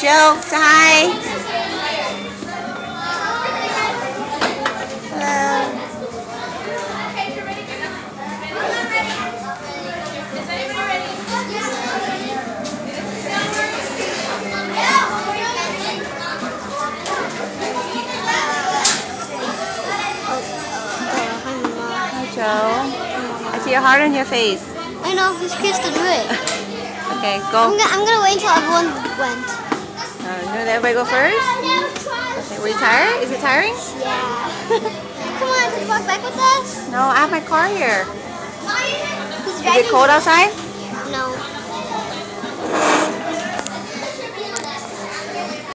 Joe, say hi. Hello. Okay, if you're ready. Is anyone ready? Yeah! Hi, Joe. I see a heart on your face. I know, he's supposed to do it. Okay, I'm go. gonna, I'm gonna wait until everyone went. Uh, you want everybody go first? Okay, were you tired? Is it tiring? Yeah. Come on, can you walk back with us? No, I have my car here. Is it cold outside?